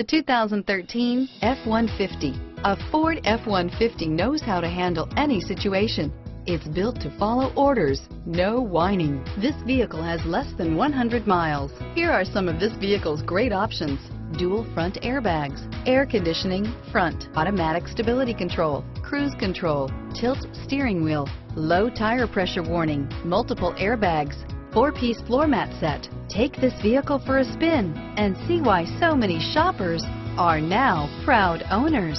The 2013 F-150. A Ford F-150 knows how to handle any situation. It's built to follow orders, no whining. This vehicle has less than 100 miles. Here are some of this vehicle's great options. Dual front airbags, air conditioning, front, automatic stability control, cruise control, tilt steering wheel, low tire pressure warning, multiple airbags, four-piece floor mat set. Take this vehicle for a spin and see why so many shoppers are now proud owners.